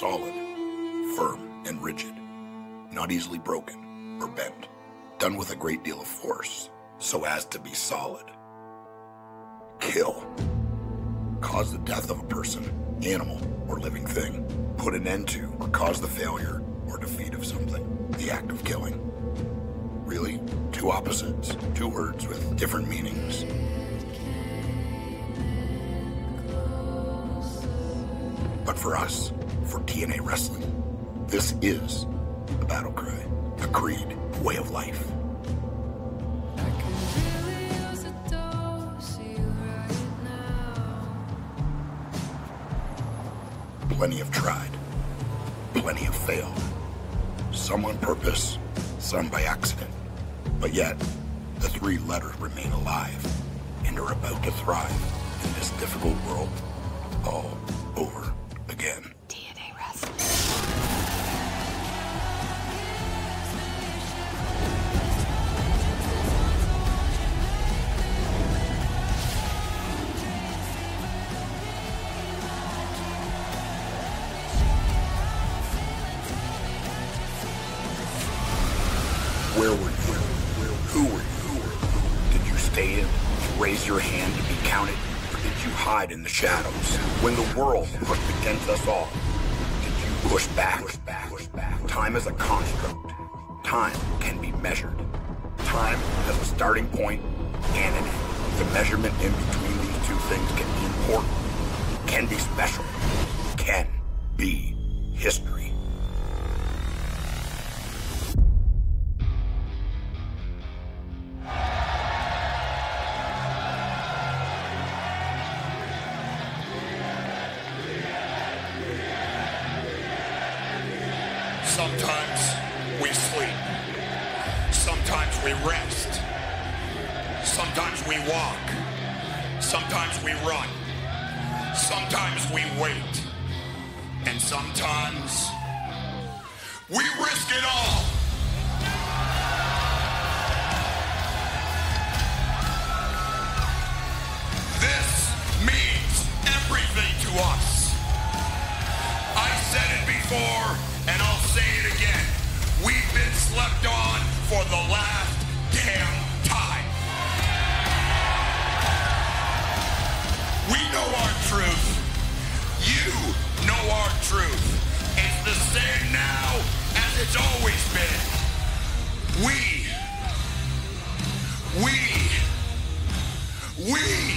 firm and rigid, not easily broken or bent, done with a great deal of force, so as to be solid. Kill. Cause the death of a person, animal, or living thing. Put an end to or cause the failure or defeat of something. The act of killing. Really, two opposites, two words with different meanings. But for us, for TNA Wrestling, this is a battle cry, a creed, a way of life. Plenty have tried, plenty have failed. Some on purpose, some by accident. But yet, the three letters remain alive and are about to thrive in this difficult world all over again. Where were you? Who were you? Did you stay in, raise your hand to be counted, or did you hide in the shadows? When the world pushed against us all, did you push back? Push back. Push back. Time is a construct. Time can be measured. Time has a starting point and an end. The measurement in between these two things can be important, can be special, can be history. Sometimes we sleep. Sometimes we rest. Sometimes we walk. Sometimes we run. Sometimes we wait. And sometimes we risk it all. This means everything to us. I said it before, slept on for the last damn time. We know our truth. You know our truth. It's the same now as it's always been. We, we, we